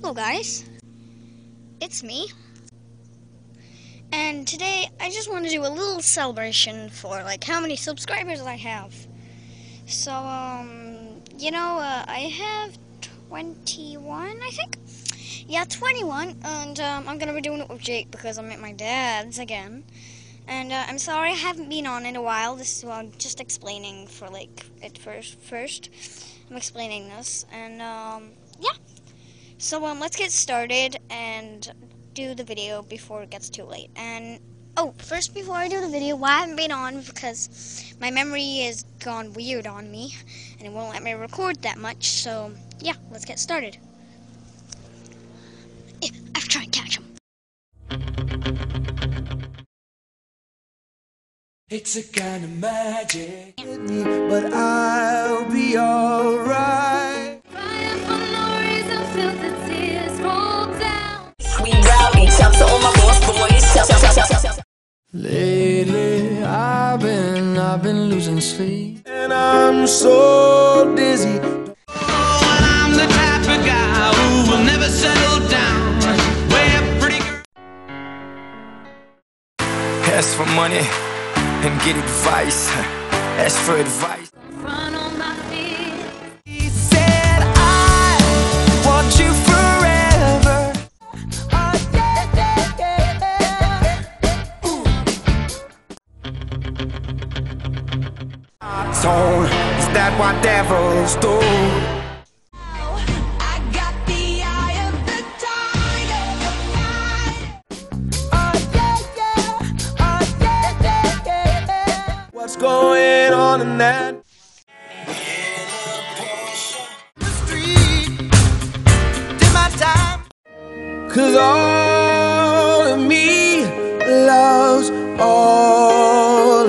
Hello, guys. It's me. And today I just want to do a little celebration for like how many subscribers I have. So, um, you know, uh, I have 21, I think. Yeah, 21, and um, I'm gonna be doing it with Jake because I'm at my dad's again. And uh, I'm sorry I haven't been on in a while. This is well, I'm just explaining for like at first. First, I'm explaining this, and um, yeah. So um, let's get started and do the video before it gets too late. And oh, first before I do the video, why I haven't been on because my memory has gone weird on me, and it won't let me record that much. So yeah, let's get started. Yeah, I have to catch him. It's a kind of magic, but I'll Lately, I've been, I've been losing sleep, and I'm so dizzy. Oh, I'm the type of guy who will never settle down. Where pretty girl. Ask for money and get advice. Ask for advice. Tone, is that what devils do? I got the eye of the tiger. Oh, yeah, yeah. Yeah, yeah, yeah, yeah. What's going on in that? The street did my time. Cause all of me loves all